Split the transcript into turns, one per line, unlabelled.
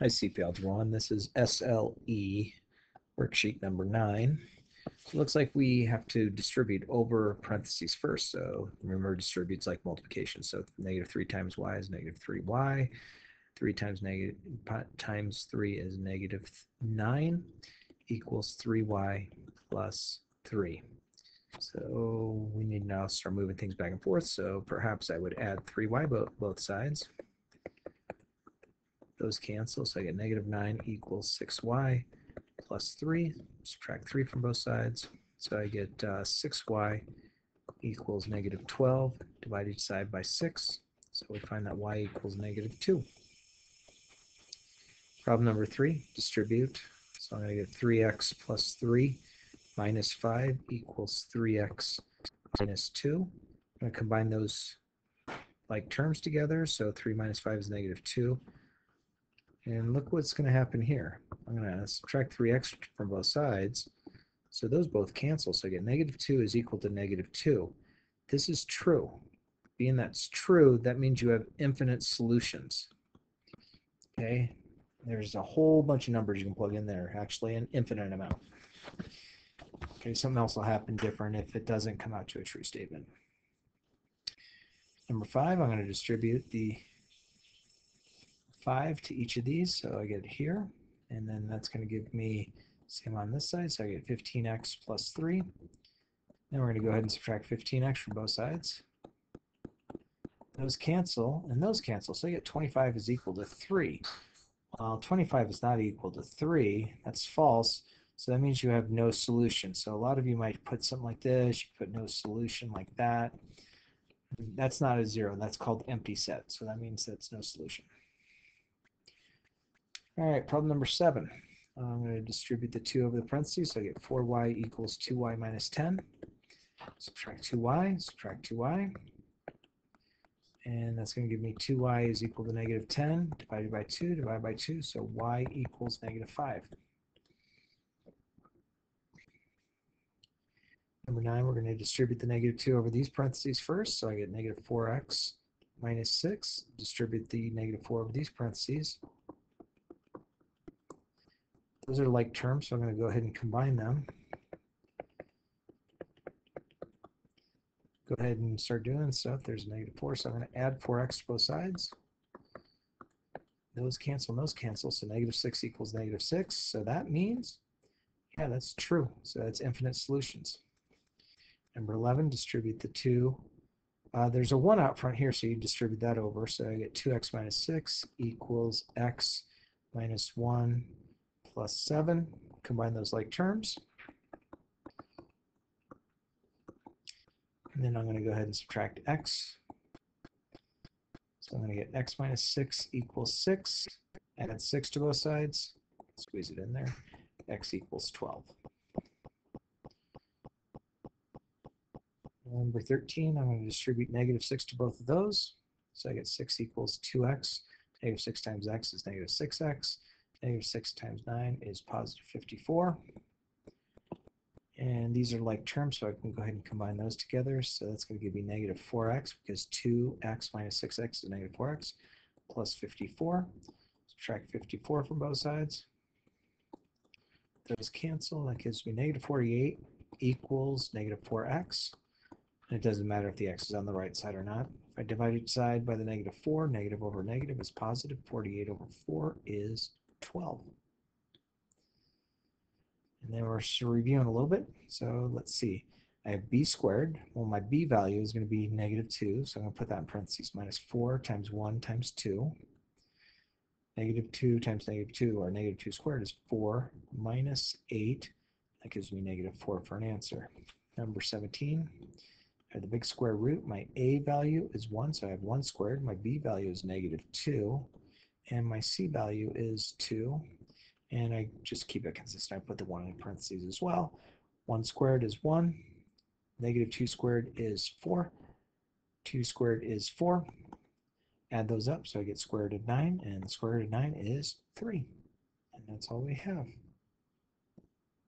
Hi, CP Algebra 1. This is SLE worksheet number 9. So it looks like we have to distribute over parentheses first. So remember, distributes like multiplication. So negative 3 times y is negative 3y. 3 times negative times 3 is negative 9 equals 3y plus 3. So we need now start moving things back and forth. So perhaps I would add 3y both, both sides those cancel, so I get negative 9 equals 6y plus 3. Subtract 3 from both sides. So I get uh, 6y equals negative 12. Divide each side by 6. So we find that y equals negative 2. Problem number 3, distribute. So I'm going to get 3x plus 3 minus 5 equals 3x minus 2. I'm going to combine those like terms together. So 3 minus 5 is negative 2. And look what's going to happen here. I'm going to subtract 3x from both sides. So those both cancel. So I get negative 2 is equal to negative 2. This is true. Being that's true, that means you have infinite solutions. Okay? There's a whole bunch of numbers you can plug in there, actually an infinite amount. Okay, something else will happen different if it doesn't come out to a true statement. Number five, I'm going to distribute the 5 to each of these. So I get here, and then that's going to give me same on this side. So I get 15x plus 3. Then we're going to go ahead and subtract 15x from both sides. Those cancel, and those cancel. So I get 25 is equal to 3. Well, 25 is not equal to 3. That's false. So that means you have no solution. So a lot of you might put something like this. You put no solution like that. That's not a zero. That's called empty set. So that means that's no solution. All right, problem number seven. I'm going to distribute the 2 over the parentheses, so I get 4y equals 2y minus 10. Subtract 2y, subtract 2y. And that's going to give me 2y is equal to negative 10 divided by 2 divided by 2, so y equals negative 5. Number 9, we're going to distribute the negative 2 over these parentheses first, so I get negative 4x minus 6. Distribute the negative 4 over these parentheses. Those are like terms, so I'm going to go ahead and combine them. Go ahead and start doing stuff. There's negative 4, so I'm going to add 4x to both sides. Those cancel, those cancel, so negative 6 equals negative 6. So that means, yeah, that's true. So that's infinite solutions. Number 11, distribute the 2. Uh, there's a 1 out front here, so you distribute that over. So I get 2x minus 6 equals x minus 1 plus 7. Combine those like terms. And then I'm going to go ahead and subtract x. So I'm going to get x minus 6 equals 6. Add 6 to both sides. Squeeze it in there. x equals 12. Number 13, I'm going to distribute negative 6 to both of those. So I get 6 equals 2x. Negative 6 times x is negative 6x. Negative 6 times 9 is positive 54. And these are like terms, so I can go ahead and combine those together. So that's going to give me negative 4x because 2x minus 6x is negative 4x plus 54. Subtract 54 from both sides. Those cancel. That gives me negative 48 equals negative 4x. And it doesn't matter if the x is on the right side or not. If I divide each side by the negative 4, negative over negative is positive. 48 over 4 is 12. And then we're reviewing a little bit. So let's see. I have b squared. Well, my b value is going to be negative 2. So I'm going to put that in parentheses. Minus 4 times 1 times 2. Negative 2 times negative 2, or negative 2 squared, is 4 minus 8. That gives me negative 4 for an answer. Number 17. I have the big square root. My a value is 1, so I have 1 squared. My b value is negative 2 and my C value is 2. And I just keep it consistent. I put the 1 in parentheses as well. 1 squared is 1. Negative 2 squared is 4. 2 squared is 4. Add those up, so I get square root of 9, and square root of 9 is 3. And that's all we have.